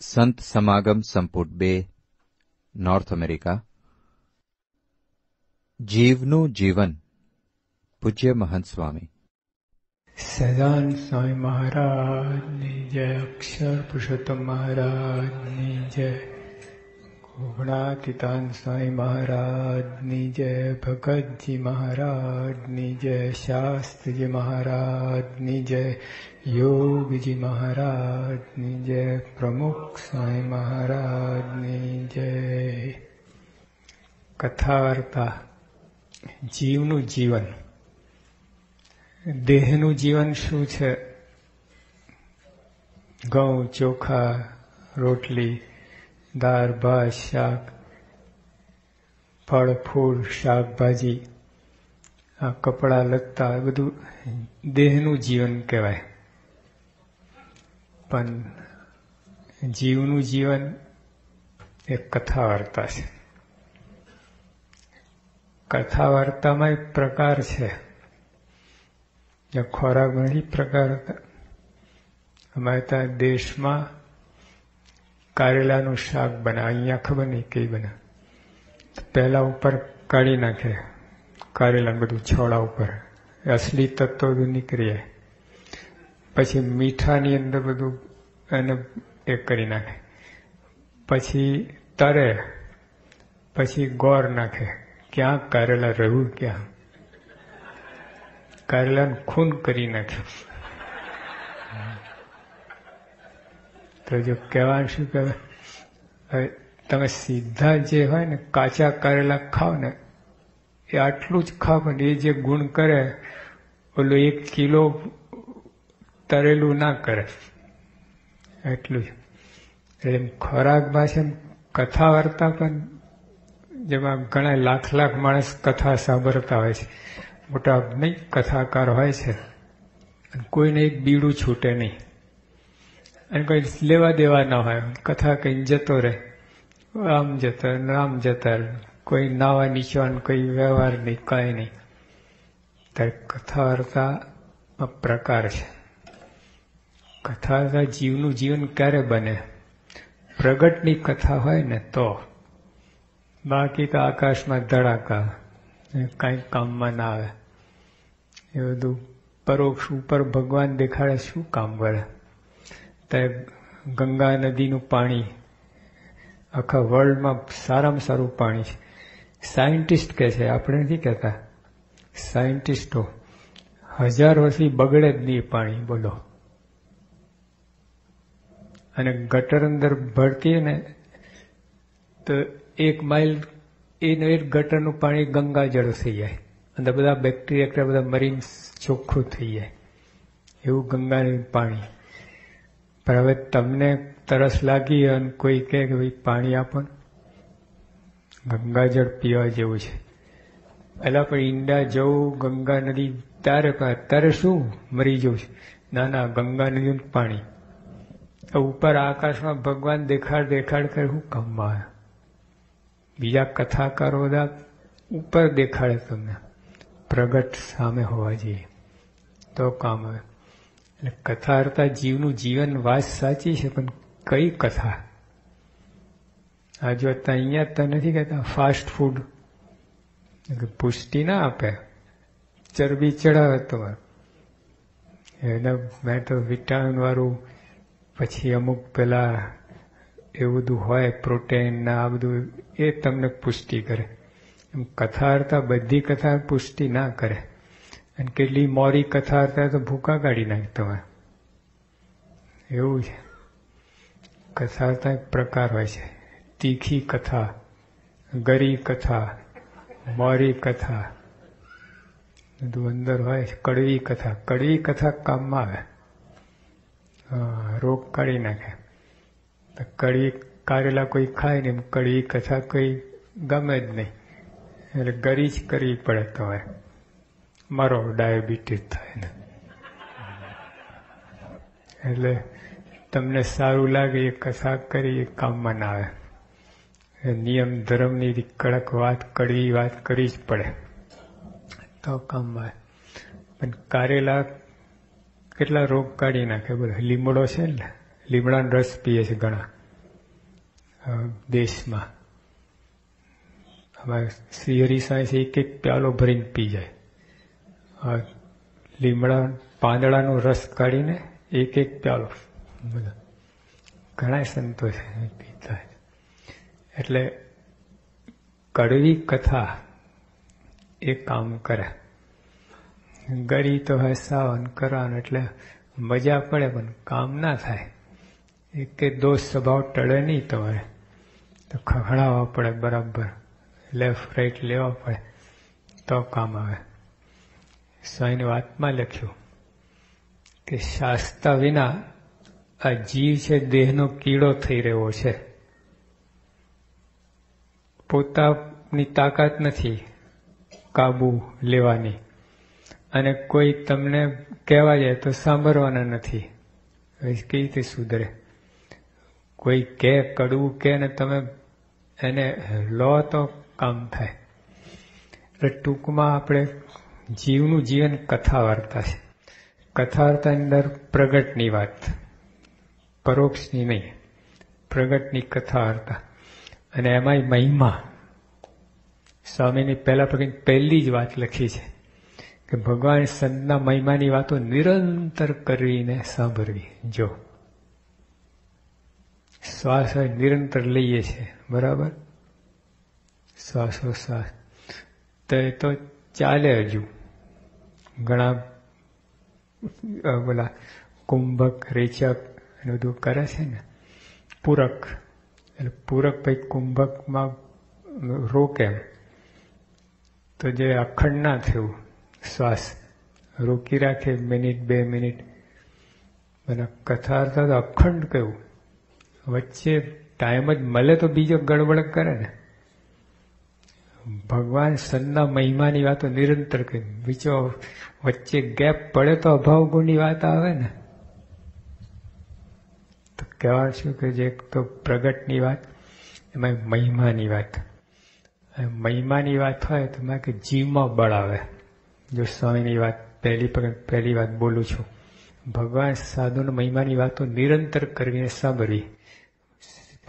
સંત સમાગમ સંપુટ બે north America જીવનું જીવન, પૂજ્ય મહંત સ્વામી. સદાન સ્વામી મહારાજની જય, અક્ષર પુરુષોત્તમ મહારાજની જય. ગુણાતીતાન સ્વામી મહારાજની જય ભગતજી મહારાજની જય શાસ્ત્રીજી મહારાજની જય યોગજી મહારાજની જય પ્રમુખ સ્વામી મહારાજની જય કથા જીવનું જીવન દેહનું જીવન શું છે? ઘઉં ચોખા, રોટલી દાળ, ભાત, શાક, ફળ, ફૂલ, શાકભાજી, આ કપડાં, લત્તા બધું દેહનું જીવન કહેવાય. પણ જીવનું જીવન એ કથા વાર્તા છે. કથા વાર્તામાં એક પ્રકાર છે. ખોરાક ઘણી પ્રકાર હતા. અમારે ત્યાં દેશમાં કારેલાનું શાક બના, અહીંયા ખબર નહીં કઈ બના. પહેલા ઉપર કાઢી નાખે, કારેલા બધું છોડા ઉપર. અસલી તત્વ બધું નીકળી. જાય પછી મીઠાની અંદર બધું એને એ કરી નાખે. પછી તરે, પછી ગોળ નાખે. ક્યાં કારેલા રહ્યું ક્યાં? કારેલાનું ખૂન કરી નાખ્યું તો જો કહેવાનું શું કહેવાય? હવે તમે સીધા જે હોય ને કાચા કરેલા ખાઓ ને, એ આટલું જ ખાવ પણ એ જે ગુણ કરે, ઓલું એક કિલો તરેલું ના કરે. એટલું જ. એમ ખોરાક છે કથા વાર્તા પણ જેમાં ઘણા લાખ લાખ માણસ કથા સાંભળતા હોય છે. મોટા નહીં કથાકાર હોય છે. કોઈને એક બીડું છૂટે નહીં. અને કોઈ લેવા દેવા ના હોય. કથા કઈ જતો રહે. આમ જતો આમ જતા કોઈ નાવા નીચવા કોઈ વ્યવહાર નહીં, કઈ નહીં. ત્યારે કથા વાર્તા પ્રકાર છે. કથા વાર્તા જીવનું જીવન ક્યારે બને? પ્રગટની કથા હોય ને તો. બાકી તો આકાશમાં ધડાકા કાંઈ કામમાં ના આવે. એ બધું પરોક્ષ ઉપર ભગવાન દેખાડે શું કામ કરે ત્યારે ગંગા નદીનું પાણી, આખા વર્લ્ડમાં સારામાં સારું પાણી છે. સાયન્ટિસ્ટ કહે છે, આપણે નથી કહેતા. સાયન્ટિસ્ટો હજાર વર્ષથી બગડે જ નહીં પાણી, બોલો. અને ગટર અંદર ભરતી ને તો એક માઇલ એનું એક ગટરનું પાણી ગંગા જળ થઈ જાય. અને બધા બેક્ટેરિયા બધા મરીન ચોખ્ખું થઈ જાય. એવું ગંગાનું પાણી. પણ હવે તમને તરસ લાગી અને કોઈ કહે કે ભાઈ, પાણી આપો ગંગાજળ પીવા જેવું છે. પહેલા પણ ઈંડા જવું ગંગા નદી તારે અત્યારે શું મરી જવું છે? ના ના, ગંગા નદીનું પાણી. ઉપર આકાશમાં ભગવાન દેખાડ દેખાડ કરે શું કમવા બીજા કથાકારો બધા ઉપર દેખાડે તમને. પ્રગટ સામે હોવા જોઈએ. તો કામ આવે. એટલે કથા અર્થા જીવનું જીવન વાત સાચી છે, પણ કઈ કથા? આ જો અહીંયા તો નથી કહેતા ફાસ્ટ ફૂડ પુષ્ટિ ના આપે, ચરબી ચડાવે તમારે એને મેં તો વિટામિન વાળું, પછી અમુક પેલા એવું બધું હોય પ્રોટીન ના આ બધું, એ તમને પુષ્ટિ કરે. એમ કથા અર્થા બધી કથા પુષ્ટિ ના કરે. અને કેટલી મોરી કથા હતા તો ભૂકા કાઢી નાખે તમે એવું છે. કથા અર્થા એક પ્રકાર હોય છે. તીખી કથા, ગરી કથા, મોરી કથા. બધું અંદર હોય છે. કડવી કથા. કડવી કથા કામમાં આવે. રોગ કાઢી નાખે. કડવી કારેલા કોઈ ખાય ને કડી કથા કોઈ ગમે જ નહીં. એટલે ગરી જ કરવી પડે તમારે મારો ડાયાબિટીસ થાય ને. એટલે તમને સારું લાગે એ કશાક કરી એ કામમાં ના આવે નિયમ ધર્મની કડક વાત કડવી વાત કરી જ પડે. તો કામમાં પણ કારેલા કેટલા રોગ કાઢી નાખે બધા. લીમડો છે ને, લીમડાનો રસ પીએ છે ઘણા દેશમાં. અમારે શ્રી હરિસાંઈ એક એક પ્યાલો ભરીને પી જાય. લીમડા પાંદડાનો રસ કાઢીને એક એક પ્યાલો. બધા. ઘણા સંતોષ પીતા. એટલે કડવી કથા એ કામ કરે. ગરી તો હસાવન કરાવન એટલે મજા પડે પણ કામ ના થાય. એક કે દોષ સ્વભાવ ટળે નહીં તમારે તો ખખડાવવા પડે બરાબર. લેફ્ટ રાઈટ લેવા પડે. તો કામ આવે. સ્વાઈની વાતમાં લખ્યું કે શાસ્તા વિના આ જીવ છે, દેહનો કીડો થઈ રહ્યો છે. પોતાની તાકાત નથી કાબુ લેવાની. અને કોઈ તમને કહેવા જાય તો સાંભળવાના નથી. કઈ રીતે સુધરે? કોઈ કે કડવું કે ને તમે એને લો તો કામ થાય. એટલે ટૂંકમાં આપણે જીવનું જીવન કથા વાર્તા છે. કથા વાર્તાની અંદર પ્રગટની વાત, પરોક્ષની નહીં, પ્રગટની કથા વાર્તા અને એમાંય મહિમા. સ્વામીની પહેલા પગની પહેલી જ વાત લખી છે કે ભગવાન સંતના મહિમાની વાતો નિરંતર કરીને સાંભળવી. જો. શ્વાસ નિરંતર લઈએ છે. બરાબર? શ્વાસોશ્વાસ. તો એ તો ચાલે હજુ. ઘણા બોલા કુંભક, રેચક એ બધું કરે છે ને. પૂરક. એટલે પૂરક ભાઈ કુંભકમાં રોકે એમ. તો જે અખંડ ના થયું, શ્વાસ, રોકી રાખે મિનિટ, બે મિનિટ. અને કથા અર્થાત અખંડ કયું વચ્ચે ટાઈમ જ મળે તો બીજો ગડબડ કરે ને. ભગવાન સનના મહિમાની વાતો નિરંતર કરી બીજો વચ્ચે ગેપ પડે તો અભાવ ગુણની વાત આવે ને. તો કહેવાય શું કે જે એક તો પ્રગટની વાત, એમાં મહિમાની વાત. મહિમાની વાત હોય તો એમાં કે જીવમાં બળ આવે. જો સ્વામીની વાત પહેલી પહેલી વાત બોલું છું. ભગવાન સાધુનો મહિમાની વાતો નિરંતર કરીને સાંભળવી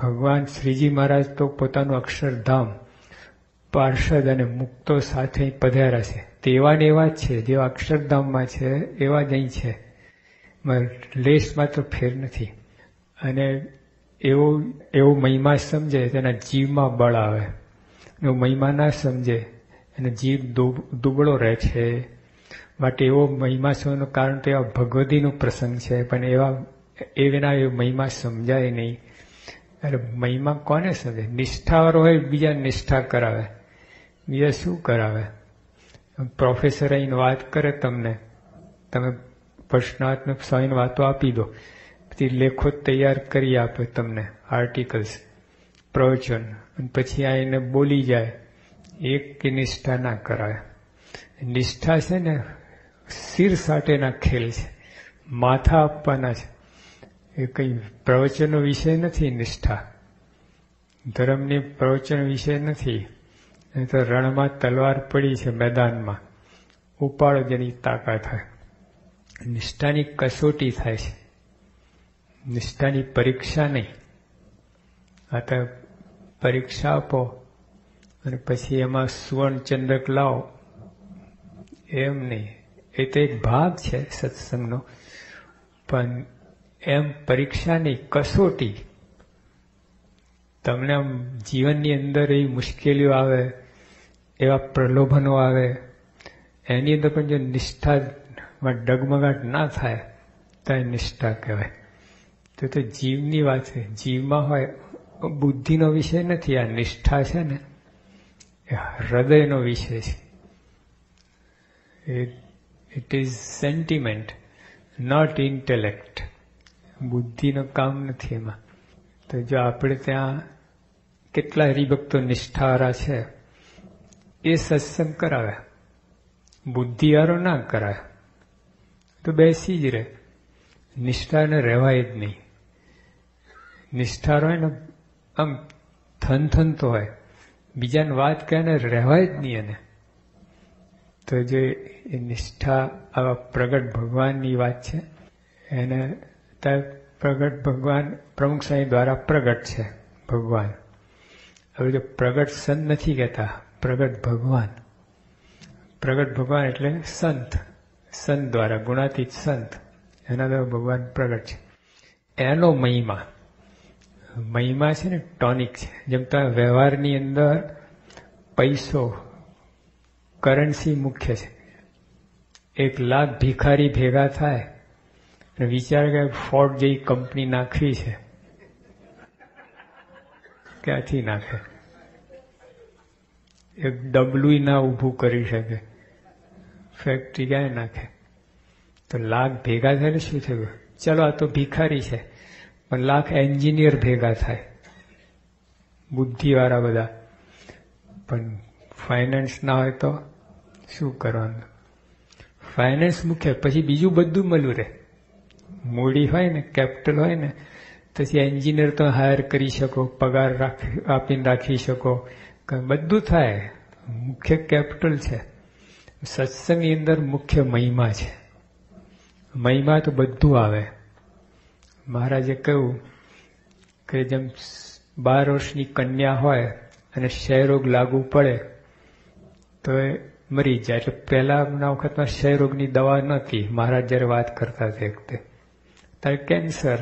ભગવાન શ્રીજી મહારાજ તો પોતાનું અક્ષરધામ પાર્ષદ અને મુક્તો સાથે પધાર્યા છે. તેવા ને એવા જ છે. જેવા અક્ષરધામમાં છે, એવા જ અહીં છે. લેસમાં તો ફેર નથી. અને એવો એવો મહિમા સમજે, તેના જીવમાં બળ આવે. એવો મહિમા ના સમજે, અને જીવ દુબળો રહે છે. માટે એવો મહિમા સમજવાનું કારણ તો એવા ભગવતીનો પ્રસંગ છે. પણ એવા, એ વિના એ મહિમા સમજાય નહીં. એટલે મહિમા કોને સમજે? નિષ્ઠાવાળો હોય, બીજા નિષ્ઠા કરાવે. બીજા શું કરાવે? પ્રોફેસર આવીને વાત કરે તમને. તમે પ્રશ્નાત્મક સ્વામીને વાતો આપી દો. પછી લેખો તૈયાર કરી આપે તમને આર્ટિકલ્સ પ્રવચન. અને પછી એને બોલી જાય. એક કે નિષ્ઠા ના કરાવે નિષ્ઠા છે ને શિર સાટેના ખેલ છે. માથા આપવાના છે. એ કઈ પ્રવચનો વિષય નથી નિષ્ઠા. ધર્મની પ્રવચન વિષય નથી. એ તો રણમાં તલવાર પડી છે મેદાનમાં. ઉપાડો જેની તાકાત થાય નિષ્ઠાની કસોટી થાય છે. નિષ્ઠાની પરીક્ષા નહીં. આ તો પરીક્ષા આપો અને પછી એમાં સુવર્ણ ચંદ્રક લાવો. એમ નહીં. એ તો એક ભાગ છે સત્સંગનો. પણ એમ પરીક્ષાની કસોટી તમને આમ જીવનની અંદર એવી મુશ્કેલીઓ આવે, એવા પ્રલોભનો આવે, એની અંદર પણ જો નિષ્ઠામાં ડગમગાટ ના થાય, તો એ નિષ્ઠા કહેવાય. તો તો જીવની વાત છે. જીવમાં હોય, બુદ્ધિનો વિષય નથી, આ નિષ્ઠા છે ને, એ હૃદયનો વિષય છે. It is sentiment not intellect બુદ્ધિનું કામ નથી એમાં. તો જો આપણે ત્યાં કેટલા હરિભક્તો નિષ્ઠારા છે. એ સત્સંગ કરાવે. બુદ્ધિયારો ના કરાવે. તો બેસી જ રહે. નિષ્ઠાને રહેવાય જ નહીં. નિષ્ઠા હોય ને આમ થન તો હોય. બીજાને વાત કહે ને રહેવાય જ નહીં એને. તો જે એ નિષ્ઠા આવા પ્રગટ ભગવાનની વાત છે, એને ત્યાં પ્રગટ ભગવાન પ્રમુખ સાંઈ દ્વારા પ્રગટ છે ભગવાન. હવે જો પ્રગટ સંત નથી કહેતા, પ્રગટ ભગવાન. પ્રગટ ભગવાન એટલે સંત. સંત દ્વારા ગુણાતીત સંત. એના દ્વારા ભગવાન પ્રગટ છે. એનો મહિમા. મહિમા છે ને ટોનિક છે. જેમ તમે વ્યવહારની અંદર પૈસો કરન્સી મુખ્ય છે. એક લાખ ભિખારી ભેગા થાય અને વિચાર કે ફોર્ડ જેવી કંપની નાખવી છે. ક્યાંથી નાખે? એક ડબલું ના ઊભું કરી શકે. ફેક્ટરી ક્યાંય નાખે? તો લાખ ભેગા થાય શું થયું? ચલો, આ તો ભિખારી છે, પણ લાખ એન્જિનિયર ભેગા થાય. બુદ્ધિવાળા બધા. પણ ફાઇનાન્સ ના હોય તો શું કરવાનું? ફાઇનાન્સ મુખ્ય, પછી બીજું બધું મળ્યું રહે મૂડી હોય ને કેપિટલ હોય ને પછી એન્જિનિયર તો હાયર કરી શકો, પગાર રાખી, આપીને રાખી શકો. બધું થાય. મુખ્ય કેપિટલ છે. સત્સંગની અંદર મુખ્ય મહિમા છે. મહિમા તો બધું આવે. મહારાજે કહ્યું કે જેમ બાર વર્ષની કન્યા હોય અને ક્ષયરોગ લાગુ પડે, તો એ મરી જાય. એટલે પહેલાના વખતમાં ક્ષયરોગની દવા નહોતી. મહારાજ જ્યારે વાત કરતા તે. વખતે ત્યારે કેન્સર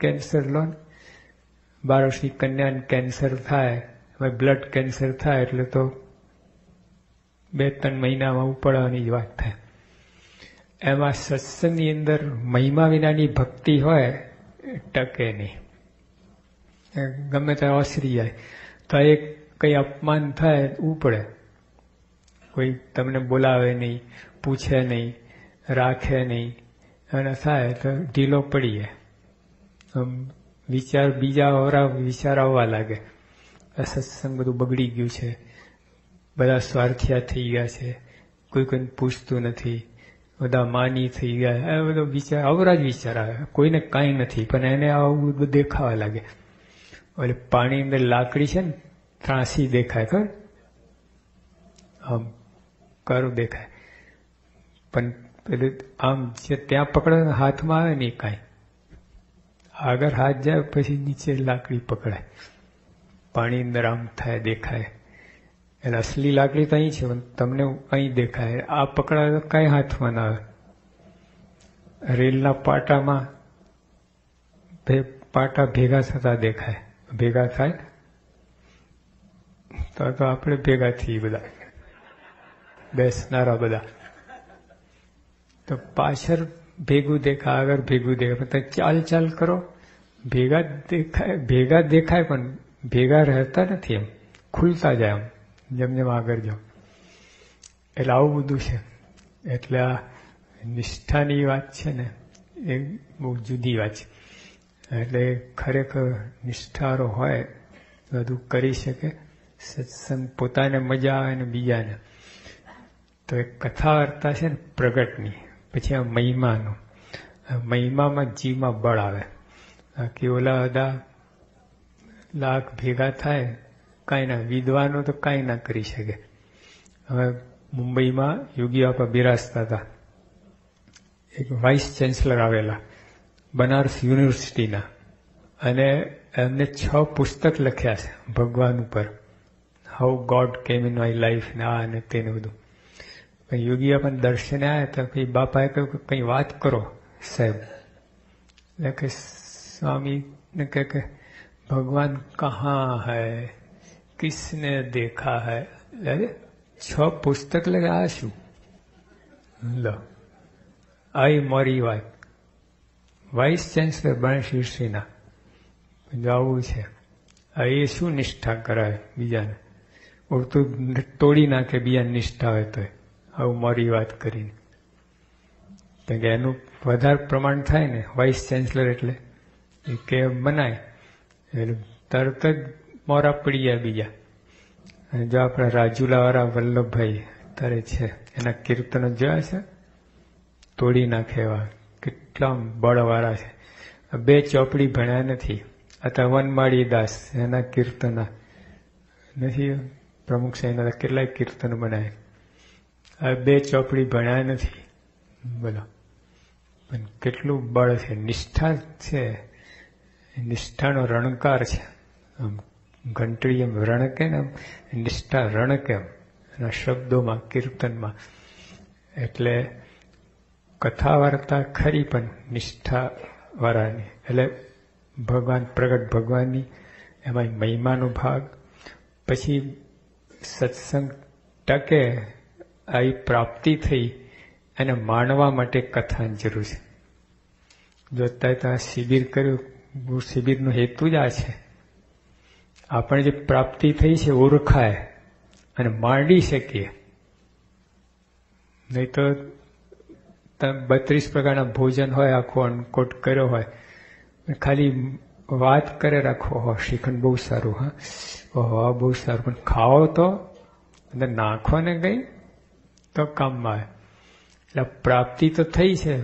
કેન્સર લો બાર વર્ષની કન્યાને કેન્સર થાય, હવે બ્લડ કેન્સર થાય એટલે તો બે ત્રણ મહિનામાં ઉપડવાની જ વાત થાય. એમાં સત્સંગની અંદર મહિમા વિનાની ભક્તિ હોય ટકે નહીં. ગમે ત્યાં ઓસરી જાય, તો એક કંઈ અપમાન થાય, ઉપડે. કોઈ તમને બોલાવે નહીં, પૂછે નહીં, રાખે નહીં, અને થાય તો ઢીલો પડી જાય. વિચાર, બીજા ઓરા વિચાર આવવા લાગે સત્સંગ બધું બગડી ગયું છે. બધા સ્વાર્થિયા થઈ ગયા છે. કોઈ કોઈને પૂછતું નથી. બધા માની થઈ ગયા. એ બધો વિચાર, અવરા જ વિચાર આવે. કોઈને કાંઈ નથી, પણ એને આવું બધું દેખાવા લાગે. એટલે પાણી અંદર લાકડી છે ને, ત્રાસી દેખાય ખર આમ કરું દેખાય. પણ આમ જે ત્યાં પકડે હાથમાં આવે નહીં કાંઈ. આગળ હાથ જાય, પછી નીચે લાકડી પકડાય. પાણી અંદર આમ થાય, દેખાય. એટલે અસલી લાકડી તો અહીં છે તમને અહીં દેખાય. આ પકડાય તો કાંઈ હાથમાં ના આવે. રેલના પાટામાં પાટા ભેગા થતા દેખાય. ભેગા થાય? તો તો આપણે ભેગા થઈએ બધા. બેસનારા બધા. તો પાછળ ભેગું દેખાય આગળ ભેગું દેખાય, પણ ચાલ ચાલ કરો. ભેગા દેખાય ભેગા દેખાય, પણ ભેગા રહેતા નથી એમ. ખુલતા જાય એમ. જેમ જેમ આગળ જાઓ. એટલે આવું બધું છે. એટલે આ નિષ્ઠાની વાત છે ને, એ બહુ જુદી વાત છે. એટલે ખરેખર નિષ્ઠારો હોય, બધું કરી શકે. સત્સંગ પોતાને મજા આવે ને બીજાને. તો એ કથા વાર્તા છે ને, પ્રગટની. પછી આ મહિમાનો મહિમામાં જીવમાં બળ આવે. બાકી ઓલા બધા લાખ ભેગા થાય, કાંઈ ના, વિદ્વાનો તો કાંઈ ના કરી શકે. હવે મુંબઈમાં યોગી બાપા બિરાજતા હતા. એક વાઇસ ચાન્સલર આવેલા, બનારસ યુનિવર્સિટીના. અને એમને છ પુસ્તક લખ્યા છે ભગવાન ઉપર. How God came in my life ને આ અને તેને બધું. યોગી આપણને દર્શને આવ્યા તો કંઈ બાપાએ કહ્યું કે કંઈ વાત કરો સાહેબ એટલે કે સ્વામીને કહે કે ભગવાન કहाँ है કિસને દેખા હૈ એટલે છ પુસ્તક લગે આ શું લો આઈ મારી વાત વાઇસ ચાન્સલર બણશીર્ષીના આવું છે આ એ શું નિષ્ઠા કરાય બીજાને ઉડતું તોડી નાખે બીજાને નિષ્ઠા હોય તો આવું મારી વાત કરીને. કે એનું વધારે પ્રમાણ થાય ને વાઇસ ચાન્સલર એટલે, એ કે બનાય એટલે તરત જ મોરા પડી ગયા બીજા. અને જો આપણા રાજુલાવાળા વલ્લભભાઈ અત્યારે છે, એના કીર્તનો જોયા છે? તોડી નાખે એવા. કેટલા બળવાળા છે. બે ચોપડી ભણ્યા નથી. અત્યારે વનમાળી દાસ, એના કીર્તન. નથી, પ્રમુખ સાહેબના કેટલાય કીર્તન બનાવે આ બે ચોપડી ભણ્યા નથી. બોલો. પણ કેટલું બળ છે. નિષ્ઠા છે. નિષ્ઠાનો રણકાર છે. આમ ઘંટડી એમ રણકે ને નિષ્ઠા રણકે એના શબ્દોમાં, કીર્તનમાં. એટલે કથા વાર્તા ખરી, પણ નિષ્ઠા વાળાની એટલે ભગવાન, પ્રગટ ભગવાનની એમાં મહિમાનો ભાગ. પછી સત્સંગ ટકે આવી પ્રાપ્તિ થઈ એને માણવા માટે કથાની જરૂર છે. જો અત્યારે ત્યાં શિબિર કર્યું શિબિરનો હેતુ જ આ છે. આપણે જે પ્રાપ્તિ થઈ છે, ઓળખાય અને માંડી શકીએ. નહીં તો બત્રીસ પ્રકારના ભોજન હોય, આખો અનકોટ કર્યો હોય ખાલી વાત કરે રાખો હો શ્રીખંડ બહુ સારું, હા? ઓહો બહુ સારું. પણ ખાઓ તો અંદર નાખો ને ગઈ તો કામમાં. એટલે પ્રાપ્તિ તો થઈ છે,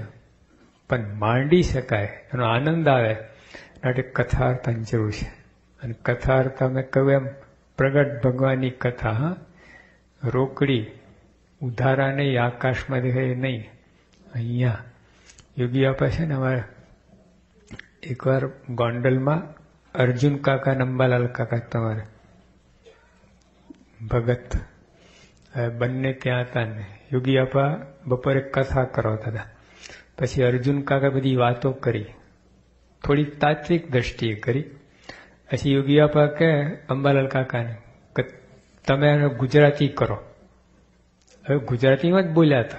પણ માંડી શકાય. એનો આનંદ આવે. માટે કથાર્થની જરૂર છે. અને કથાર્થ અમે કહ્યું એમ, પ્રગટ ભગવાનની કથા, હા. રોકડી ઉધારા નહીં, આકાશમાં દેખાય નહીં. અહીંયા યોગી આપે છે ને અમારે એકવાર ગોંડલમાં અર્જુન કાકા નંબાલાલ કાકા તમારે. ભગત. બંને ત્યાં હતા ને. યોગી આપા બપોરે કથા કરાવતા હતા પછી અર્જુન કાકા બધી વાતો કરી. થોડી તાત્વિક દ્રષ્ટિએ કરી. પછી યોગી આપા કે, અંબાલાલ કાકાને, કે તમે આને ગુજરાતી કરો. હવે ગુજરાતીમાં જ બોલ્યા હતા.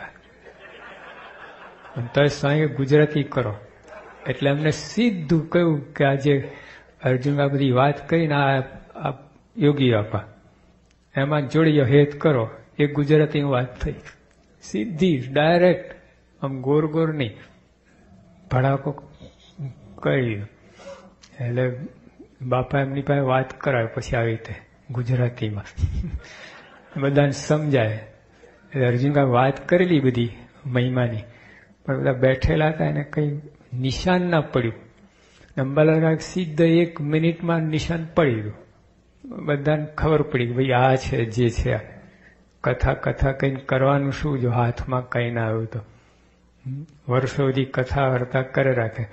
તો સ્વામી ગુજરાતી કરો. એટલે અમને સીધું કહ્યું કે આજે અર્જુન આ બધી વાત કરીને આ યોગી આપા. એમાં જોડી હેત કરો. એ ગુજરાતી વાત થઈ. સીધી ડાયરેક્ટ, આમ ગોર ગોર નહીં ભડાકો કરી એટલે બાપા એમની પાસે વાત કરાવે પછી આવી રીતે, ગુજરાતીમાં. બધાને સમજાય. એટલે અર્જુન વાત કરેલી બધી મહિમાની, પણ બધા બેઠેલા હતા, એને કંઈ નિશાન ના પડ્યું. અંબાલાલ સીધા એક મિનિટમાં નિશાન પડી ગયું. બધાને ખબર પડી કે ભાઈ આ છે, જે છે કથા કથા કંઈ કરવાનું શું જો હાથમાં કંઈ ના આવ્યું તો? વર્ષો સુધી કથા વાર્તા કરે રાખે.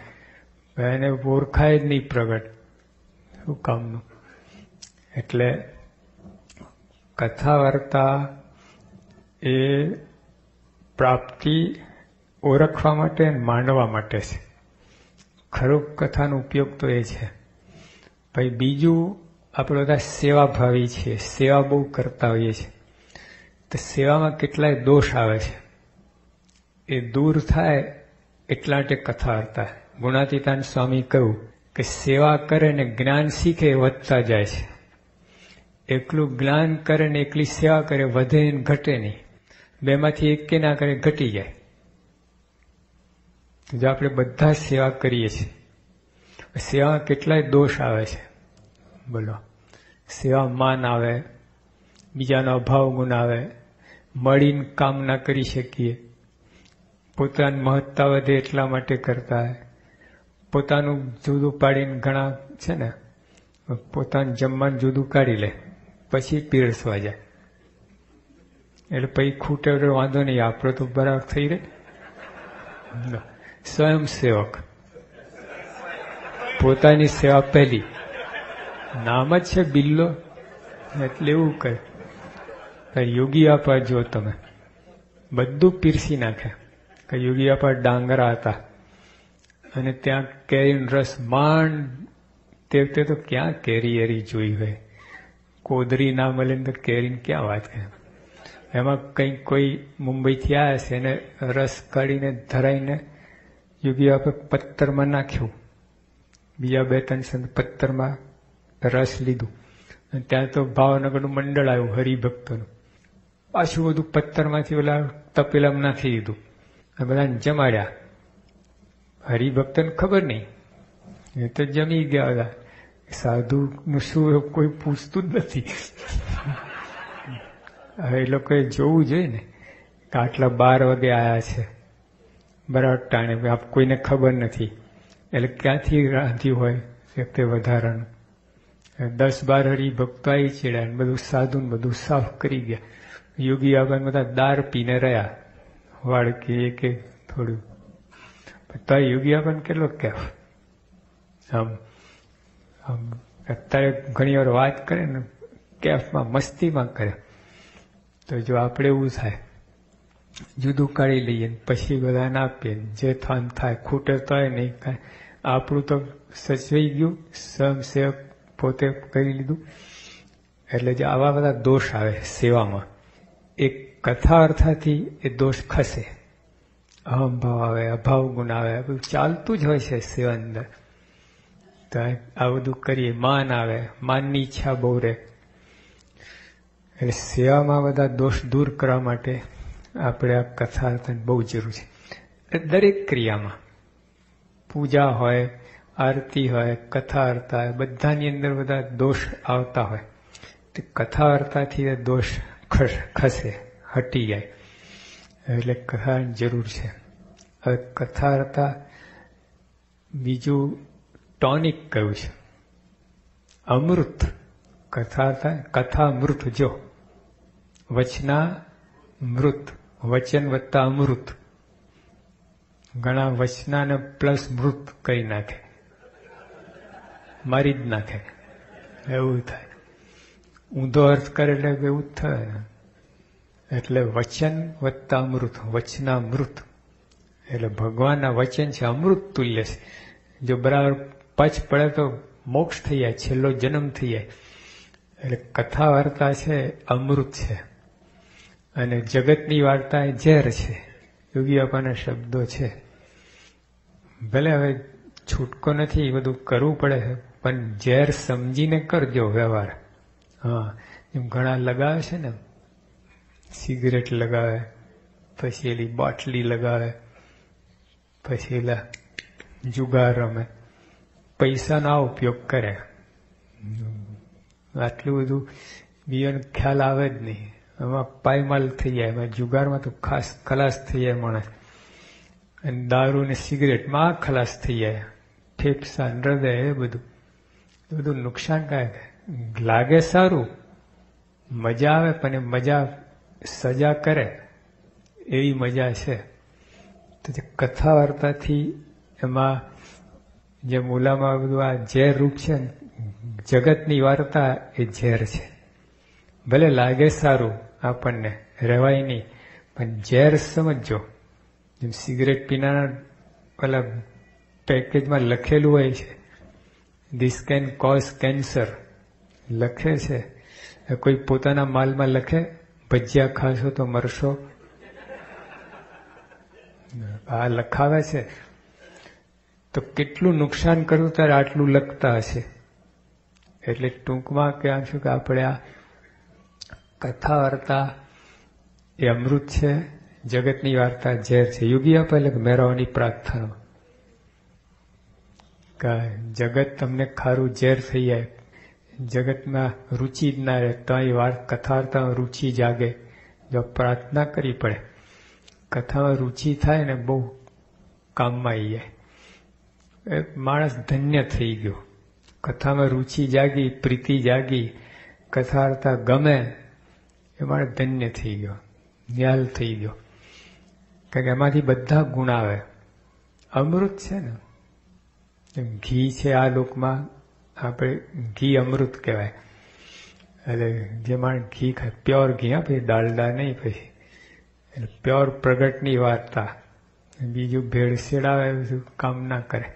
એને ઓળખાય જ નહીં પ્રગટ. શું કામનું? એટલે કથા વાર્તા એ પ્રાપ્તિ ઓળખવા માટે માંડવા માટે છે. ખરો કથાનો ઉપયોગ તો એ છે. ભાઈ બીજું, આપણે બધા સેવાભાવી છીએ. સેવા બહુ કરતા હોઈએ છીએ. તો સેવામાં કેટલાય દોષ આવે છે. એ દૂર થાય એટલા માટે કથા હતા ગુણાતીતાન સ્વામી કહ્યું કે સેવા કરે ને જ્ઞાન શીખે વધતા જાય છે. એકલું જ્ઞાન કરે ને એકલી સેવા કરે વધે ને ઘટે નહીં. બેમાંથી એક કે ના કરે ઘટી જાય. જો આપણે બધા સેવા કરીએ છીએ સેવા કેટલાય દોષ આવે છે. બોલો. સેવા માન આવે, બીજાનો અભાવ ગુણ આવે મળીને કામ ના કરી શકીએ. પોતાની મહત્તા વધે એટલા માટે કરતા હોય. પોતાનું જુદું પાડીને ઘણા છે ને, પોતાનું જમવાનું જુદું કાઢી લે, પછી પીરસવા જાય. એટલે પછી ખૂટે વાંધો નહીં, આપણો તો બરાબર થઈ રહે. સ્વયંસેવક. પોતાની સેવા પહેલી. નામ જ છે બિલ્લો. એટલે એવું કહે યોગી આપા જો તમે. બધું પીરસી નાખે. કે યોગી આપા ડાંગરા હતા. અને ત્યાં કેરીનો રસ માંડ. તે વખતે તો ક્યાં કેરી એરી જોઈ હોય? કોદરી ના મળે તો કેરીને ક્યાં વાત કરે? એમાં કંઈક કોઈ મુંબઈથી આવ્યા છે એને રસ કાઢીને ધરાઈને યોગી આપે પથ્થરમાં નાખ્યું. બીજા બે ત્રણ સંત પથ્થરમાં રસ લીધું. ત્યાં તો ભાવનગરનું મંડળ આવ્યું હરિભક્તોનું. પાછું બધું પથ્થરમાંથી ઓલા તપેલામાં નાખી દીધું. આ બધાને જમાડ્યા. હરિભક્તને ખબર નહીં. એ તો જમી ગયા હતા. સાધુનું શું કોઈ પૂછતું જ નથી. હવે એ લોકોએ જોવું જોઈએ ને. કે આટલા બાર વાગે આવ્યા છે. બરાબર ટાણે આપ કોઈને ખબર નથી. એટલે ક્યાંથી રાંધ્યું હોય તે વધારાનું. દસ બાર હરિભક્તો આવી ચડ્યા ને બધું સાધુને બધું સાફ કરી ગયા. યોગી આગળ બધા દાર પીને રહ્યા. વાળકી એક એક થોડું. તો યોગી આગળ કેટલો કેફ. આમ આમ અત્યારે ઘણી વાર વાત કરે ને, કેફમાં મસ્તીમાં કરે. તો જો આપણે એવું થાય, જુદું કાઢી લઈએ પછી બધાને આપીએ જે થાન થાય, ખૂટે તો નહીં કાંઈ આપણું તો સચવાઈ ગયું, સ્વયંસેવક પોતે કરી લીધું. એટલે જે આવા બધા દોષ આવે સેવામાં. એ કથા અર્થાથી એ દોષ ખસે. અહમભાવ આવે, અભાવ ગુણ આવે બધું ચાલતું જ હોય છે સેવા અંદર. તો આ બધું કરીએ, માન આવે, માનની ઈચ્છા બહુ રહે. એટલે સેવામાં બધા દોષ દૂર કરવા માટે આપણે આ કથા અર્થની બહુ જરૂર છે. દરેક ક્રિયામાં પૂજા હોય, આરતી હોય કથા અર્થા બધાની અંદર બધા દોષ આવતા હોય. તે કથા અર્થાથી દોષ ખસે હટી જાય. એટલે કથાની જરૂર છે. હવે કથા હતા બીજું ટોનિક કયું છે? અમૃત. કથા હતા કથા મૃત જો. વચના મૃત. વચન વત્તા અમૃત. ઘણા વચનાને પ્લસ મૃત કરી નાખે. મારી જ નાખે. એવું થાય. ઊંધો અર્થ કરે એટલે એવું થાય. એટલે વચન વત્તા અમૃત, વચના મૃત. એટલે ભગવાનના વચન છે અમૃત તુલ્ય છે. જો બરાબર પચ પડે તો મોક્ષ થઈ જાય, છેલ્લો જન્મ થઈ જાય. એટલે કથા વાર્તા છે અમૃત છે. અને જગતની વાર્તા એ ઝેર છે. યોગી બાપાના શબ્દો છે. ભલે હવે છૂટકો નથી, એ બધું કરવું પડે, પણ ઝેર સમજીને કરજો વ્યવહાર. હા, એમ ઘણા લગાવે છે ને. સિગરેટ લગાવે, પછી એલી બાટલી લગાવે, પછી એલા જુગાર રમે. પૈસાનો આ ઉપયોગ કરે. આટલું બધું બીજાને ખ્યાલ આવે જ નહીં. એમાં પાયમાલ થઈ જાય, એમાં જુગારમાં તો ખાસ ખલાસ થઈ જાય માણસ. અને દારૂ ને સિગરેટમાં ખલાસ થઈ જાય. ફેફસા હૃદય એ બધું. બધું નુકસાનકારક લાગે સારું, મજા આવે, પણ એ મજા સજા કરે, એવી મજા છે. તો જે કથા વાર્તાથી એમાં જે મૂલામાં બધું આ ઝેર રૂપ છે ને, જગતની વાર્તા એ ઝેર છે. ભલે લાગે સારું આપણને, રહેવાય નહીં, પણ ઝેર સમજજો. જેમ સિગરેટ પીનારા પેલા પેકેજમાં લખેલું હોય છે ધીસ કેન કોઝ કેન્સર લખે છે? કોઈ પોતાના માલમાં લખે? ભજીયા ખાશો તો મરશો. આ લખાવે છે. તો કેટલું નુકસાન કરવું ત્યારે આટલું લખતા હશે? એટલે ટૂંકમાં કહેવાનું છું કે આપણે આ કથા વાર્તા એ અમૃત છે, જગતની વાર્તા ઝેર છે. યુગી આપે એટલે મેરાઓની પ્રાર્થના જગત તમને ખારું ઝેર થઈ જાય. જગતમાં રુચિ જ ના રહે તો અહીં વાત કથા વાર્તામાં રુચિ જાગે, જો પ્રાર્થના કરવી પડે. કથામાં રુચિ થાય ને બહુ કામમાં આવી જાય. માણસ ધન્ય થઈ ગયો. કથામાં રુચિ જાગી, પ્રીતિ જાગી કથા ગમે, એ માણસ ધન્ય થઈ ગયો ન્યાલ થઈ ગયો. કારણ કે એમાંથી બધા ગુણ આવે. અમૃત છે ને ઘી છે આ લોકમાં આપણે ઘી અમૃત કહેવાય. એટલે જે માણસ ઘી ખાય પ્યોર ઘી હા, પછી ડાલડા નહીં, પછી એટલે પ્યોર પ્રગટની વાર્તા. બીજું ભેળસેળ આવે બધું કામ ના કરે.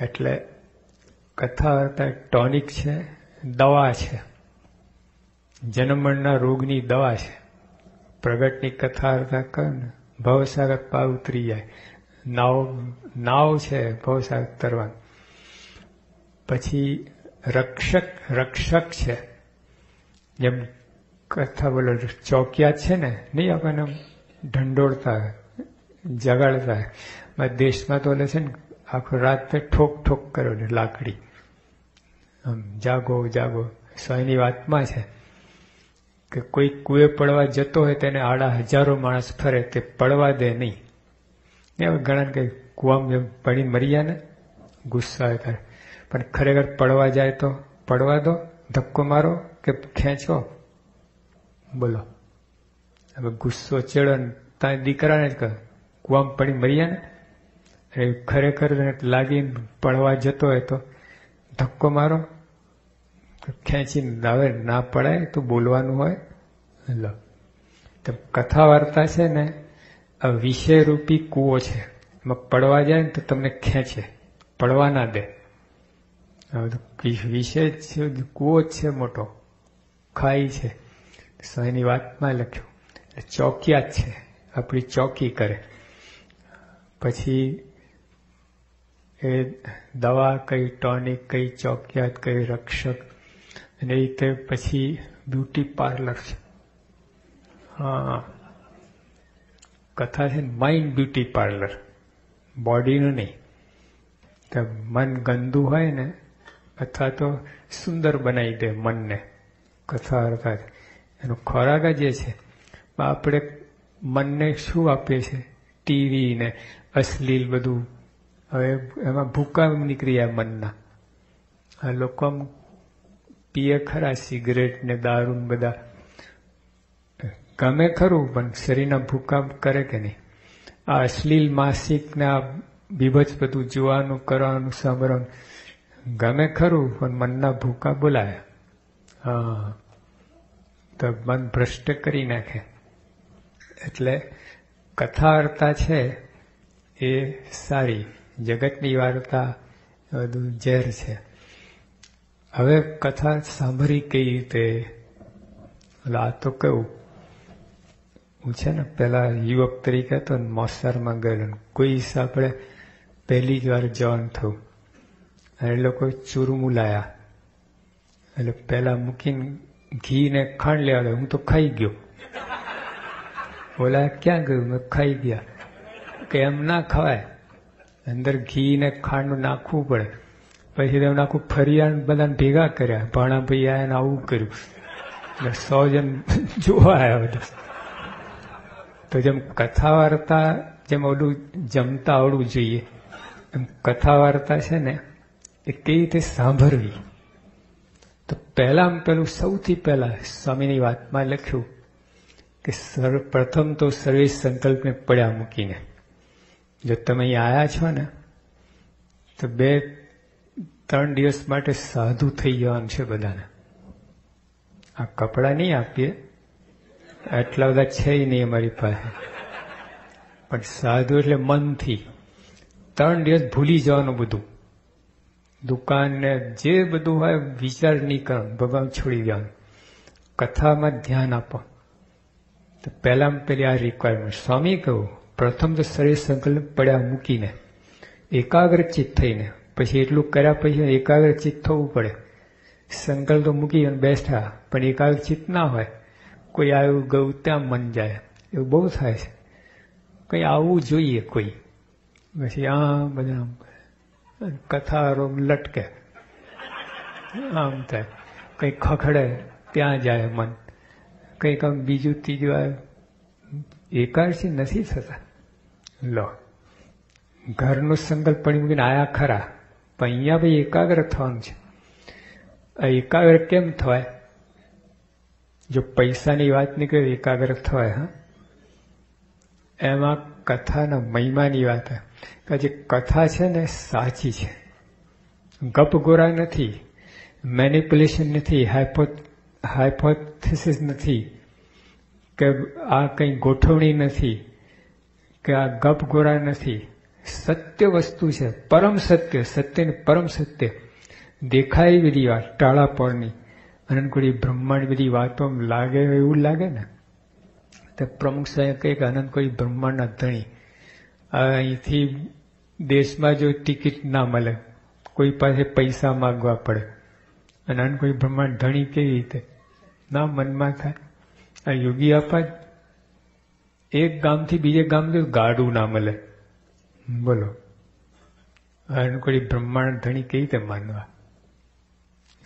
એટલે કથા વાર્તા ટોનિક છે, દવા છે. જન્મણના રોગની દવા છે. પ્રગટની કથા વાર્તા કરે ને, ભવસાગર પાર ઉતરી જાય. નાવ નાવ છે ભવસાગર તરવાનું. પછી રક્ષક રક્ષક છે. જેમ કથા બોલો ચોકિયા છે ને? નહીં આપણને ઢંડોળતા જગાડતા. દેશમાં તો છે ને, આખો રાત ઠોક ઠોક કર્યો ને લાકડી. આમ જાગો જાગો. સ્વાયની વાતમાં છે કે કોઈ કુએ પડવા જતો હોય તેને આડા હજારો માણસ ફરે, તે પડવા દે નહીં. હવે ઘણા કંઈ કુવામાં પડીને મરી ગયા ને ગુસ્સા કરે પણ ખરેખર પડવા જાય તો પડવા દો, ધક્કો મારો કે ખેંચો? બોલો. હવે ગુસ્સો ચડો ત્યાં દીકરાને જ કહો. કુવામાં પડી મરી ને? એ ખરેખર લાગીને પડવા જતો હોય તો ધક્કો મારો ખેંચીને હવે ના પડાય તો બોલવાનું હોય? લો. તો કથા વાર્તા છે ને, આ વિષયરૂપી કૂવો છે. એમાં પડવા જાય ને તો તમને ખેંચે. પડવા ના દે. વિષય છે કૂવો છે મોટો. ખાઈ છે. સ્વામીની વાતમાં લખ્યું. ચોકિયાત છે. આપણી ચોકી કરે. પછી એ દવા કઈ ટોનિક, કઈ ચોકિયાત, કઈ રક્ષક, અને એ રીતે પછી બ્યુટી પાર્લર છે. હા. કથા છે માઇન્ડ બ્યુટી પાર્લર બોડીનું નહીં. તો મન ગંદુ હોય ને અથવા તો સુંદર બનાવી દે મનને. કથા અર્થાત એનો ખોરાક જ છે. આપણે મનને શું આપીએ છીએ? ટીવી ને અશ્લીલ બધું. હવે એમાં ભૂકા નીકળી જાય મનના. આ લોકો આમ પીએ ખરા સિગરેટ ને દારૂ બધા. ગમે ખરું, પણ શરીરના ભૂકા કરે કે નહીં? આ અશ્લીલ માસિક ને આ બીભત્સ બધું જોવાનું, કરવાનું, સાંભળવાનું. ગમે ખરું પણ મનના ભૂકા બોલાય. હા. તો મન ભ્રષ્ટ કરી નાખે. એટલે કથા વાર્તા છે એ સારી જગતની વાર્તા બધું ઝેર છે. હવે કથા સાંભળી કઈ રીતે? આ તો કેવું. હું છે ને પેલા યુવક તરીકે હતો ને મોસારમાં ગયેલો કોઈ આપણે પહેલી જ વાર જવાન થયું. એ લોકો ચૂરમું લાયા. એટલે પહેલાં મૂકીને ઘી ને ખાંડ લેવા હું તો ખાઈ ગયો. બોલા ક્યાં ગયું? મેં ખાઈ ગયા. કે એમ ના ખવાય. અંદર ઘી ને ખાંડ નાખવું પડે. પછી તેમને આખું ફરિયાદ બધાને ભેગા કર્યા. ભાણા ભાઈ આયા આવું કર્યું. એટલે સો જણ જોવા આવ્યા બધા. તો જેમ કથા વાર્તા જેમ ઓલું જમતા આવડવું જોઈએ, એમ કથા વાર્તા છે ને એ કેવી રીતે સાંભળવી? તો પહેલા પેલું સૌથી પહેલા સ્વામીની વાતમાં લખ્યું કે સર્વપ્રથમ તો સર્વે સંકલ્પને પડ્યા મૂકીને. જો તમે અહીં આવ્યા છો ને, તો બે, ત્રણ દિવસ માટે સાધુ થઈ જવાનું છે બધાને. આ કપડાં નહીં આપીએ. આટલા બધા છે નહીં અમારી પાસે. પણ સાધુ એટલે મનથી. ત્રણ દિવસ ભૂલી જવાનું બધું. દુકાન ને જે બધું હોય વિચાર નહીં કરો ભગવાન છોડી દેવાનું કથામાં ધ્યાન આપો. તો પહેલામાં પહેલી આ રિક્વાયરમેન્ટ સ્વામી કહું પ્રથમ તો શરીર સંકલ્પ પડ્યા મૂકીને એકાગ્રચિત થઈને, પછી એટલું કર્યા પછી એકાગ્રચિત થવું પડે. સંકલ્પ તો મૂકી અને બેઠા, પણ એકાગ્રચિત ના હોય. કોઈ આવ્યું ગયું ત્યાં મન જાય. એવું બહુ થાય છે. કંઈ આવવું જોઈએ કોઈ. પછી આ બધા કથા રોગ લટકે. આમ થાય. કંઈ ખખડે, ત્યાં જાય મન. કંઈક આમ બીજું ત્રીજું આવે એકાદશી નથી થતા. લો. ઘરનો સંકલ્પ પડી મૂકીને આયા ખરા. પણ અહીંયા ભાઈ એકાગ્ર થવાનું છે. આ એકાગ્ર કેમ થવાય? જો પૈસાની વાત નીકળે એકાગ્ર થવાય, હા? એમાં કથાના મહિમાની વાત કે જે કથા છે ને સાચી છે. ગપ ગોરા નથી મેનિપ્યુલેશન નથી હાઇપો હાઇપોથિસિસ નથી, કે આ કંઈ ગોઠવણી નથી, કે આ ગપ ગોરા નથી. સત્ય વસ્તુ છે, પરમ સત્ય સત્યને પરમ સત્ય. દેખાય બધી વાત, ટાળા પરની. અનંતકોડી બ્રહ્માંડ બધી વાતો લાગે એવું લાગે ને? તો પ્રમુખ સાહેબ કહે કે અનંતકોડી બ્રહ્માંડના ધણી. અહીંથી દેશમાં જો ટિકિટ ના મળે, કોઈ પાસે પૈસા માગવા પડે અને આને કોઈ બ્રહ્માંડ ધણી કેવી રીતે? ના મનમાં થાય. આ યોગી આપા એક ગામથી બીજે ગામ જો ગાડું ના મળે. બોલો. અનકોડી બ્રહ્માંડ ધણી કેવી રીતે માનવા?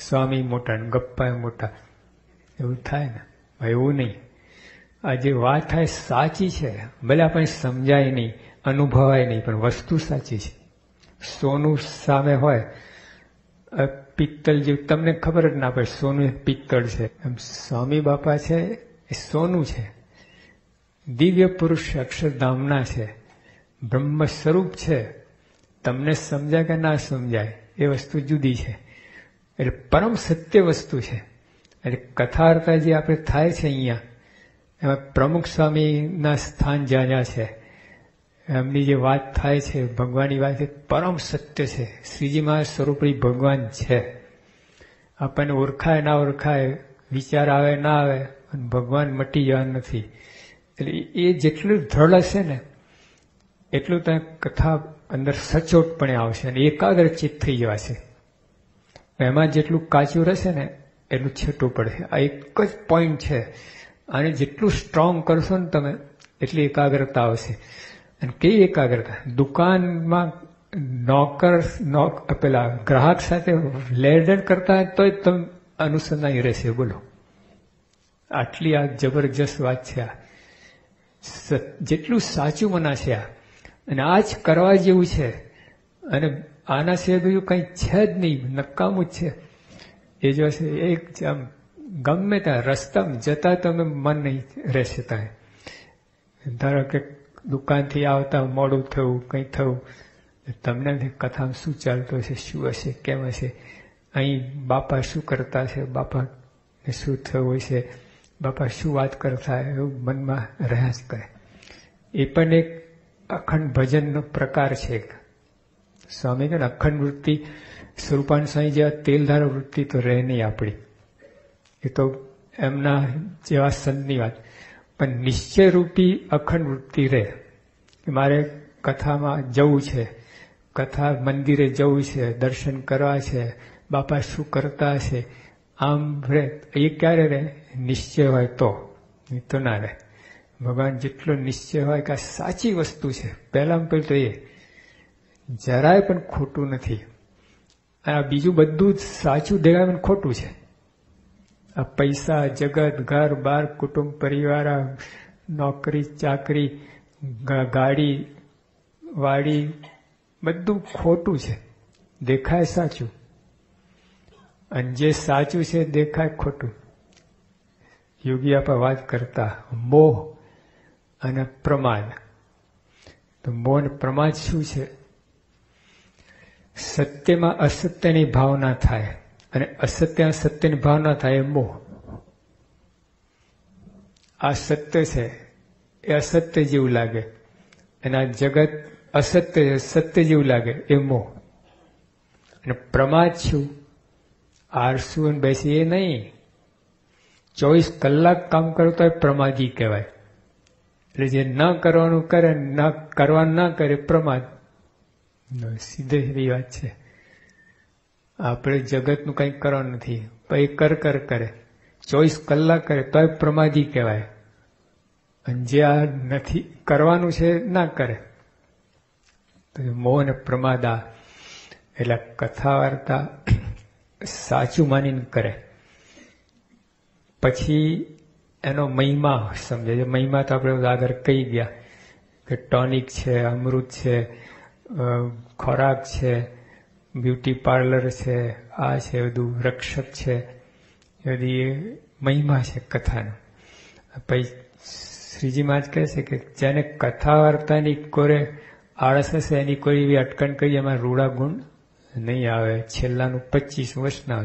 સ્વામી મોટા ને ગપ્પા મોટા. એવું થાય ને? એવું નહીં. આ જે વાત થાય સાચી છે. ભલે આપણે સમજાય નહીં. અનુભવાય નહીં, પણ વસ્તુ સાચી છે. સોનું સામે હોય પિત્તળ જેવું, તમને ખબર જ ના પડે, સોનું પિત્તળ છે. એમ સ્વામી બાપા છે, એ સોનું છે. દિવ્ય પુરુષ અક્ષરધામના છે. બ્રહ્મ સ્વરૂપ છે. તમને સમજાય કે ના સમજાય, એ વસ્તુ જુદી છે. એટલે પરમ સત્ય વસ્તુ છે. એટલે કથાર્તા જે આપણે થાય છે અહીંયા. એમાં પ્રમુખ સ્વામીના સ્થાન જ્યાં જ્યાં છે. એમની જે વાત થાય છે, ભગવાનની વાત છે, પરમ સત્ય છે. શ્રીજી મહારાજ સ્વરૂપી ભગવાન છે. આપણને ઓળખાય, ના ઓળખાય, વિચાર આવે, ના આવે અને ભગવાન મટી જવા નથી. એટલે એ જેટલું દ્રઢ હશે ને, એટલું ત્યાં કથા અંદર સચોટપણે આવશે અને એકાગ્ર ચિત્ત થઈ જવાશે. એમાં જેટલું કાચું રહેશે ને, એટલું છેટું પડશે. આ એક જ પોઈન્ટ છે. અને જેટલું સ્ટ્રોંગ કરશો ને તમે, એટલી એકાગ્રતા આવશે. અને કેવી એકાગ્રતા દુકાનમાં નોકર નોક પેલા ગ્રાહક સાથે લેણદેણ કરતા તોય તમે અનુસંધાન રહેશે બોલો આટલી આ જબરજસ્ત વાત છે આ જેટલું સાચું મનાશે આ અને આ જ કરવા જેવું છે। અને આના સિવાય બીજું કંઈ છે જ નહીં, નકામું જ છે। એ જો છે એક આમ ગમે ત્યાં રસ્તામાં જતા તમે મન નહીં રહેશે ત્યાં। ધારો કે દુકાનથી આવતા મોડું થયું કંઈ થયું તમને કથામાં શું ચાલતું હશે, શું હશે, કેમ હશે? અહીં બાપા શું કરતા છે બાપા શું થયું હશે? બાપા શું વાત કરતા એવું મનમાં રહ્યા જ કરે એ પણ એક અખંડ ભજનનો પ્રકાર છે સ્વામી કહે અખંડ વૃત્તિ, સ્વરૂપાન સ્વામી જેવા તેલધાર વૃત્તિ તો રહે નહીં આપણી. એ તો એમના જેવા સંતની વાત. પણ નિશ્ચયરૂપી અખંડ વૃત્તિ રહે. કે મારે કથામાં જવું છે. કથા મંદિરે જવું છે, દર્શન કરવા છે, બાપા શું કરતા છે, આમ રહે. એ ક્યારે રહે? નિશ્ચય હોય તો. તો ના રહે. ભગવાન જેટલો નિશ્ચય હોય કે આ સાચી વસ્તુ છે. પહેલાં પહેલું તો એ. જરાય પણ ખોટું નથી. આ બીજું બધું જ સાચું દેખાય પણ ખોટું છે. આ પૈસા, જગત, ઘર, બાર, કુટુંબ, પરિવાર નોકરી, ચાકરી ગાડી, વાડી, બધું ખોટું છે. દેખાય સાચું. અને જે સાચું છે, દેખાય ખોટું. યોગી આપા વાત કરતા, મોહ અને પ્રમાદ. તો મોહ અને પ્રમાદ શું છે? સત્યમાં અસત્યની ભાવના થાય. અને અસત્ય સત્યની ભાવના થાય એ મોહ. આ સત્ય છે, એ અસત્ય જેવું લાગે. અને આ જગત અસત્ય છે, સત્ય જેવું લાગે, એ મોહ. અને પ્રમાદ શું? આરસુ અને બેસી એ નહીં. ચોવીસ કલાક કામ કરતો હોય પ્રમાદી કહેવાય. એટલે જે ન કરવાનું કરે, ન કરવાનું ના કરે પ્રમાદ. સીધે સીધી વાત છે. આપણે જગતનું કંઈ કરવાનું નથી. પછી કર કર કરે. ચોવીસ કલાક કરે, તોય પ્રમાદી કહેવાય. અને જે આ નથી કરવાનું છે, ના કરે. મોહ અને પ્રમાદા, એટલે કથા વાર્તા સાચું માનીને કરે. પછી એનો મહિમા સમજે છે. મહિમા તો આપણે આગળ કહી ગયા કે ટોનિક છે, અમૃત છે ખોરાક છે બ્યુટી પાર્લર છે, આ છે, બધું રક્ષક છે. એ બધી મહિમા છે કથાનો. પછી શ્રીજી જ કહે છે કે જેને કથા વાર્તાની કોરે આળસ હશે, એની કોઈ એવી અટકણ કરી એમાં રૂડા ગુણ નહીં આવે. છેલ્લાનું પચીસ વર્ષના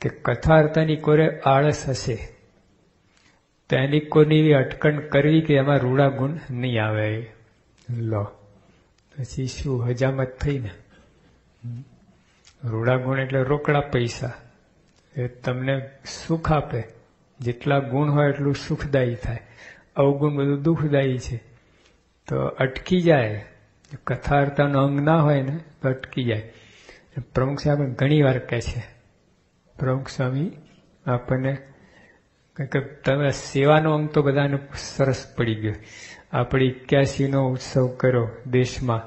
કે કથા વાર્તાની કોરે આળસ હશે, તો એની કોઈની એવી અટકણ કરવી કે એમાં રૂડા ગુણ નહીં આવે. લો. પછી શું હજામત થઈ ને રૂડા ગુણ એટલે રોકડા પૈસા. એ તમને સુખ આપે. જેટલા ગુણ હોય એટલું સુખદાયી થાય. અવગુણ બધું દુઃખદાયી છે. તો અટકી જાય. કથાર્તાનો અંગ ના હોય ને, તો અટકી જાય. પ્રમુખ સાહેબ ઘણી વાર કહે છે. પ્રમુખ સ્વામી, આપણને કે તમે સેવાનો અંગ તો બધાને સરસ પડી ગયો. આપણે એક્યાસીનો ઉત્સવ કર્યો દેશમાં,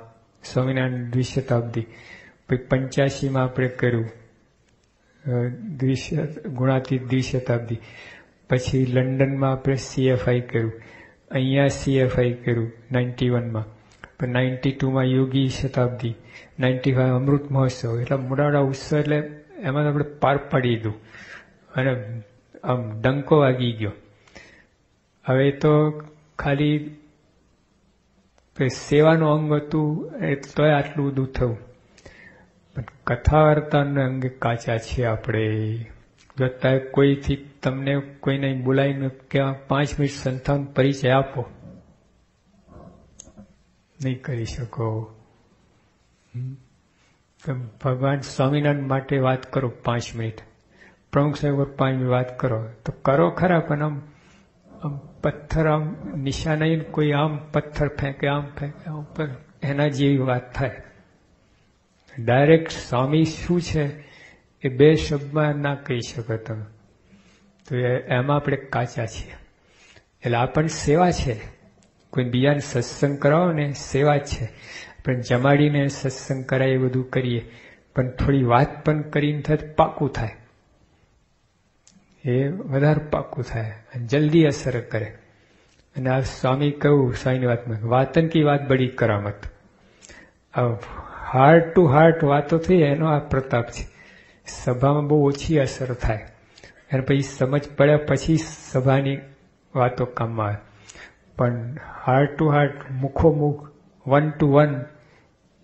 સ્વામિનારાયણ દ્વિશતાબ્દી. પંચ્યાસીમાં આપણે કર્યું. દ્વિશ ગુણાતીત દ્વિશતાબ્દી. પછી લંડનમાં આપણે સીએફઆઈ કર્યું. અહીંયા સીએફઆઈ કર્યું, નાઇન્ટી વનમાં. પણ નાઇન્ટી ટુમાં યોગી શતાબ્દી, નાઇન્ટી ફાઈવ અમૃત મહોત્સવ. એટલે મોટા ઉત્સવ એટલે એમાં આપણે પાર પાડી દીધું. અને આમ ડંકો વાગી ગયો. હવે તો ખાલી સેવાનું અંગ હતું એ તોય આટલું બધું થયું. પણ કથા વાર્તાના અંગે કાચા છીએ આપણે. જો અત્યારે કોઈથી તમને કોઈને બોલાવીને કે પાંચ મિનિટ સંથાન પરિચય આપો. નહીં કરી શકો. ભગવાન સ્વામિનારાયણ માટે વાત કરો પાંચ મિનિટ. પ્રમુખ સાહેબ પાંચ મિનિટ વાત કરો. તો કરો ખરા, પણ આમ આમ પથ્થર, આમ નિશાના કોઈ આમ પથ્થર ફેંકે, આમ ફેંકે, આમ પર એના જેવી વાત થાય. ડાયરેક્ટ સ્વામી શું છે એ બે શબ્દમાં ના કહી શકો તમે. તો એમાં આપણે કાચા છીએ. એટલે આ પણ સેવા છે. કોઈ બીજાને સત્સંગ કરાવો ને, સેવા જ છે. પણ જમાડીને સત્સંગ કરાય એ બધું કરીએ. પણ થોડી વાત પણ કરીને થાય પાકું થાય. એ વધારે પાકું થાય અને જલ્દી અસર કરે. અને આ સ્વામી કહ્યું, સ્વામીની વાતમાં, વાતન કી વાત બડી કરામત. હાર્ટ ટુ હાર્ટ વાતો થઈ એનો આ પ્રતાપ છે. સભામાં બહુ ઓછી અસર થાય. અને પછી સમજ પડ્યા પછી સભાની વાતો કામમાં આવે. પણ હાર્ટ ટુ હાર્ટ મુખો મુખ વન ટુ વન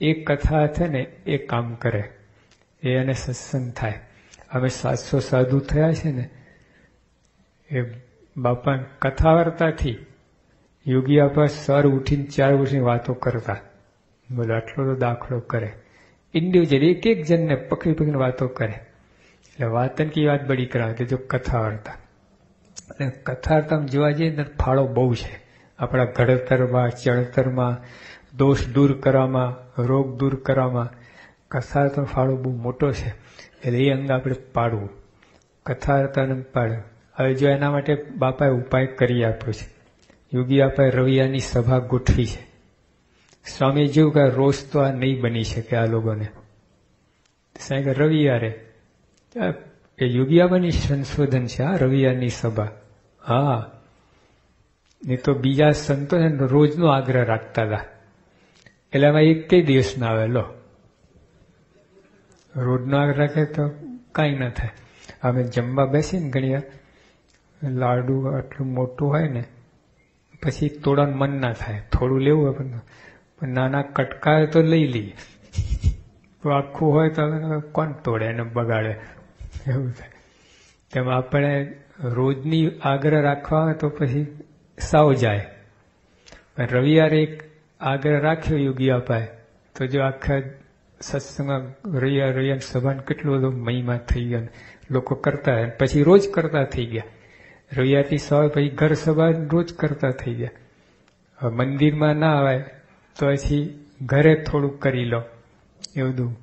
એ કથા છે ને, એ કામ કરે. એ અને સત્સંગ થાય. અમે સાતસો સાધુ થયા છે ને, એ બાપા કથા વાર્તાથી યોગી આપા સર ઉઠીને ચાર વર્ષની વાતો કરતા. બોલો, આટલો તો દાખલો કરે. ઇન્ડિવિજ્યુઅલ એક એક જણને પકડી પકડીને વાતો કરે. એટલે વાતન કી વાત બડી કરાવે જો કથા વાર્તા અને કથા વાર્તામાં જોવા જઈએ ને ફાળો બહુ છે. આપણા ઘડતરમાં, ચડતરમાં, દોષ દૂર કરવામાં, રોગ દૂર કરવામાં કથા વાર્તાનો ફાળો બહુ મોટો છે. એટલે એ અંગ આપણે પાડવું. કથા વાર્તાને પાડવું હવે જો એના માટે બાપાએ ઉપાય કરી આપ્યો છે. યોગી બાપાએ રવિયાની સભા ગોઠવી છે. સ્વામી જેવું કે રોજ તો આ નહીં બની શકે આ લોકોને. સાહેબ રવિવારે એ યોગિયાબાની સંશોધન છે, આ રવિવારની સભા. હા. નહીં તો બીજા સંતો રોજનો આગ્રહ રાખતા હતા. એટલે એમાં એક કઈ દિવસ ના આવે રોજનો આગ્રહ રાખે તો કાંઈ ના થાય. અમે જમવા બેસીએ ને ઘણી લાડુ આટલું મોટું હોય ને, પછી તોડવાનું મન ના થાય. થોડું લેવું હોય પણ પણ નાના કટકા તો લઈ લઈએ. આખું હોય તો કોણ તોડે એને બગાડે? એવું થાય. તેમ આપણે રોજની આગ્રહ રાખવા હોય તો પછી સાવ જાય. પણ રવિવારે એક આગ્રહ રાખ્યો યોગી અપાય તો જો આખા સત્સંગમાં રવિવાર રવિવાર સભાન કેટલો બધો મહિમા થઈ ગયો લોકો કરતા પછી રોજ કરતા થઈ ગયા. રવિવારથી સવારે પછી ઘર સભા રોજ કરતા થઈ ગયા. મંદિરમાં ના આવે તો પછી ઘરે થોડુંક કરી લો. એવું બધું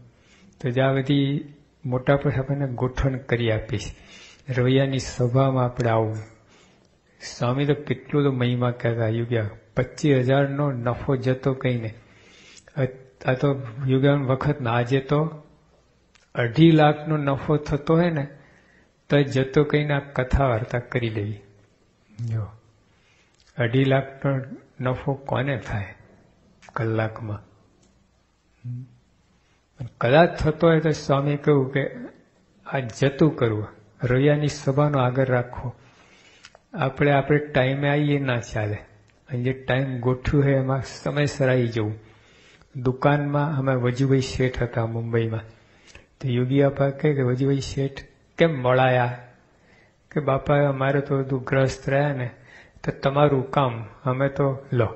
તો જ્યાં બધી મોટા પર આપણને ગોઠવણ કરી આપીશ. રવૈયાની સભામાં આપણે આવું. સ્વામી તો કેટલું તો મહિમા કહેતા. યુગ્યા પચીસ હજારનો નફો જતો કહીને આ તો યુગાન વખત આજે તો અઢી લાખનો નફો થતો હોય ને, તો જતો કહીને આ કથા વાર્તા કરી લેવી જો. અઢી લાખનો નફો કોને થાય? કલાકમાં. કલાક થતો હોય તો સ્વામી કહ્યું કે આ જતું કરવું રવિયાની સભાનો આગળ રાખવો આપણે આપણે ટાઈમે આવીએ ના ચાલે. અને જે ટાઈમ ગોઠવ્યું હોય એમાં સમયસર આવી જવું. દુકાનમાં અમે વજુભાઈ શેઠ હતા મુંબઈમાં. તો યોગી આપા કહે કે વજુભાઈ શેઠ, કેમ મળાયા? કે બાપા, અમારે તો બધું ગ્રસ્ત રહ્યા ને, તો તમારું કામ, અમે તો લો.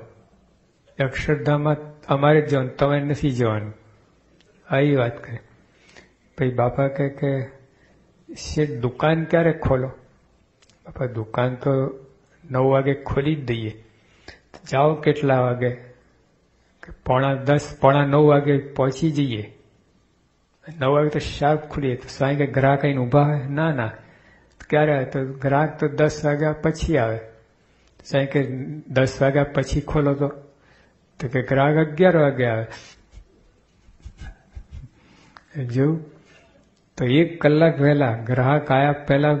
અક્ષરધામમાં અમારે જ જવાનું તમે નથી જવાનું. આવી વાત કરે. પછી બાપા કહે કે, શેઠ, દુકાન ક્યારે ખોલો? બાપા, દુકાન તો નવ વાગે ખોલી જ દઈએ. જાઓ કેટલા વાગે? પોણા દસ, પોણા નવ વાગે પહોંચી જઈએ. નવ વાગે તો શાર્પ ખુલીએ. તો સ્વાઈ કે ગ્રાહક આવીને ઊભા હોય? ના ના. ક્યારે તો ગ્રાહક તો દસ વાગ્યા પછી આવે. સ્વામી કે દસ વાગ્યા પછી ખોલો તો. તો કે ગ્રાહક અગિયાર વાગે આવે. જોયું? તો એક કલાક વહેલા ગ્રાહક આયા પહેલા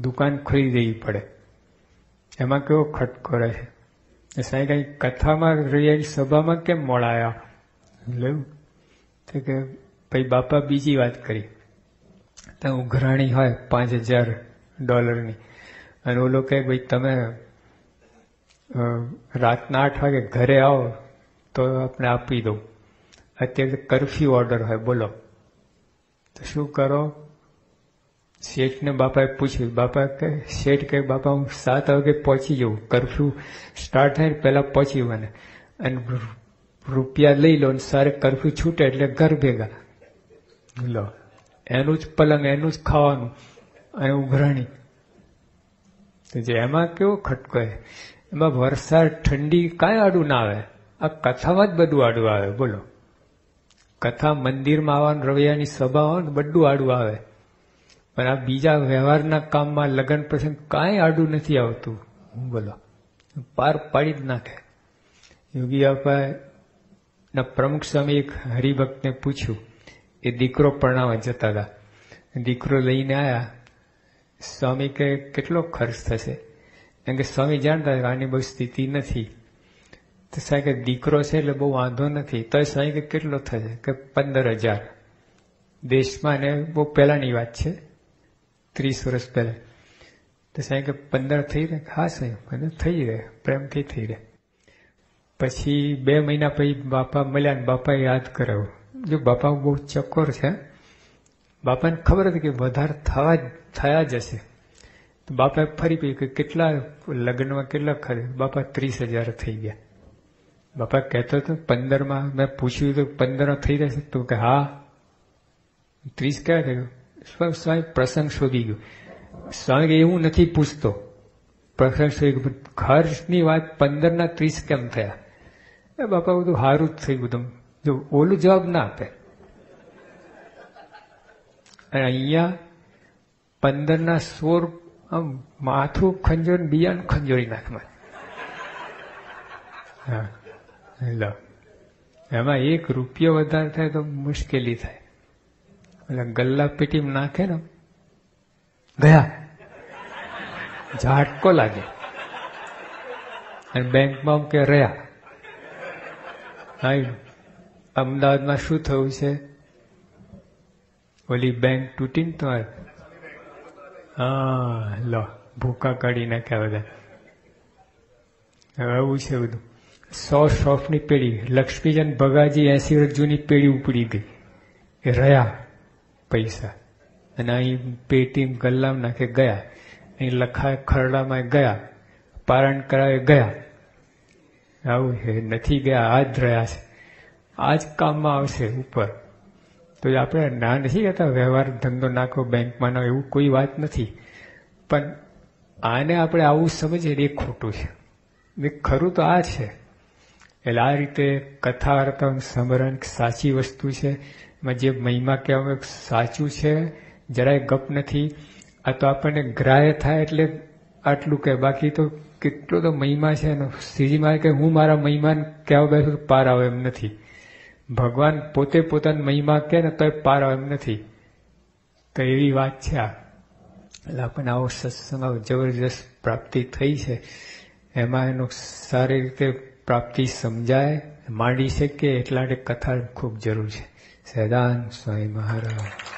દુકાન ખોલી દેવી પડે. એમાં કેવો ખટકો રહે છે. સાંઈ કઈ કથામાં રહ્યા સભામાં કેમ મોડાયા? લેવું તો કે પછી બાપા બીજી વાત કરી. તો ઉઘરાણી હોય પાંચ હજાર ડોલરની. અને ઓલો કહે, ભાઈ તમે રાતના આઠ વાગે ઘરે આવો. તો આપણે આપી દઉં. અત્યારે કરફ્યુ ઓર્ડર હોય, બોલો. તો શું કરો? શેઠને બાપાએ પૂછ્યું, બાપા, કે શેઠ કે બાપા, હું સાત વાગે પહોંચી જઉં. કરફ્યુ સ્ટાર્ટ થાય પહેલા પહોંચી મને. અને રૂપિયા લઈ લો અને સારે કરફ્યુ છૂટે એટલે ઘર ભેગા. લો. એનું જ પલંગ, એનું જ ખાવાનું અને ઉઘરાણી. તો જે એમાં કેવો ખટકો એમાં વરસાદ, ઠંડી, કાંઈ આડું ના આવે. આ કથામાં જ બધું આડું આવે, બોલો. કથા મંદિરમાં આવવાનું, રવિયાની સભા હોય ને, બધું આડું આવે. પણ આ બીજા વ્યવહારના કામમાં લગ્ન પ્રસંગ કાંઈ આડું નથી આવતું. હું બોલો. પાર પાડી જ નાખે. યોગી આપા ના પ્રમુખ સ્વામી એક હરિભક્તને પૂછ્યું, એ દીકરો પરણાવવા જતા હતા? દીકરો લઈને આવ્યા સ્વામી કે કેટલો ખર્ચ થશે? કેમ કે, સ્વામી જાણતા આની બહુ સ્થિતિ નથી. તો સાહેબ કે દીકરો છે એટલે બહુ વાંધો નથી તો સ્વામી કે કેટલો થશે કે પંદર હજાર દેશમાં ને બહુ પહેલાની વાત છે ત્રીસ વર્ષ પહેલા તો સાહેબ કે પંદર થઈ રહે હા સાહેબ મને થઈ રહે પ્રેમથી થઈ રહે પછી બે મહિના પછી બાપા મળ્યા ને બાપાએ યાદ કરાવ્યું જો બાપા બહુ ચકોર છે બાપાને ખબર હતી કે વધારે થવા થયા જ હશે તો બાપાએ ફરી કહ્યું કે કેટલા લગ્નમાં કેટલા ખર્ચ બાપા ત્રીસ હજાર થઈ ગયા બાપા કહેતો હતો, પંદરમાં મેં પૂછ્યું તો પંદર થઈ જશે? તો કે હા. ત્રીસ ક્યાં થયું? સ્વામી પ્રસંગ શોધી ગયું. સ્વામી કે એવું નથી પૂછતો. પ્રસંગ શોધી ગયો. ખર્ચની વાત પંદરના ત્રીસ કેમ થયા? એ બાપા બધું સારું જ થઈ બધું. જો ઓલું જવાબ ના આપે. અને અહીંયા પંદરના સોર આમ માથું ખંજોર બીજાને ખંજોરી નાખમાં. હા. લો. એમાં એક રૂપિયો વધારે થાય તો મુશ્કેલી થાય. એટલે ગલ્લા પેટીમાં નાખે ને ગયા. ઝાટકો લાગે. અને બેંકમાં કે રહ્યા. અમદાવાદમાં શું થયું છે? ઓલી બેંક તૂટીને તો હા, લો. ભૂકા કાઢી નાખ્યા બધા. એવું છે બધું. સો શોફની પેઢી લક્ષ્મીચંદ ભગાજી એસી વર્ષ જૂની પેઢી ઉપડી ગઈ. એ રહ્યા પૈસા. અને અહીં પેટી ગલ્લામ નાખે ગયા. અહીં લખાય ખરડામાં ગયા. પારણ કરાવે ગયા. આવું છે નથી ગયા આ જ રહ્યા છે. આ જ કામમાં આવશે ઉપર. તો આપણે ના નથી કહેતા, વ્યવહાર ધંધો નાખો બેંકમાં ના એવું કોઈ વાત નથી. પણ આને આપણે આવું સમજીએ એ ખોટું છે. ખરું તો આ છે. એટલે આ રીતે કથા અર્થમ સ્મરણ સાચી વસ્તુ છે. એમાં જે મહિમા કહેવામાં સાચું છે. જરાય ગપ નથી. આ તો આપણને ગ્રાહ્ય થાય એટલે આટલું કહે. બાકી તો કેટલો તો મહિમા છે એનો. શ્રીજીમાં કે હું મારા મહિમાને કહેવા બેસું પાર આવે એમ નથી. ભગવાન પોતે પોતાની મહિમા કહે ને તો પાર આવે એમ નથી. તો એવી વાત છે આ. એટલે આપણને આવો સત્સંગ જબરજસ્ત પ્રાપ્તિ થઈ છે. એમાં એનું સારી રીતે પ્રાપ્તિ સમજાય માંડી શકે એટલા માટે કથા ખૂબ જરૂર છે. સદાન સ્વામી મહારાજ.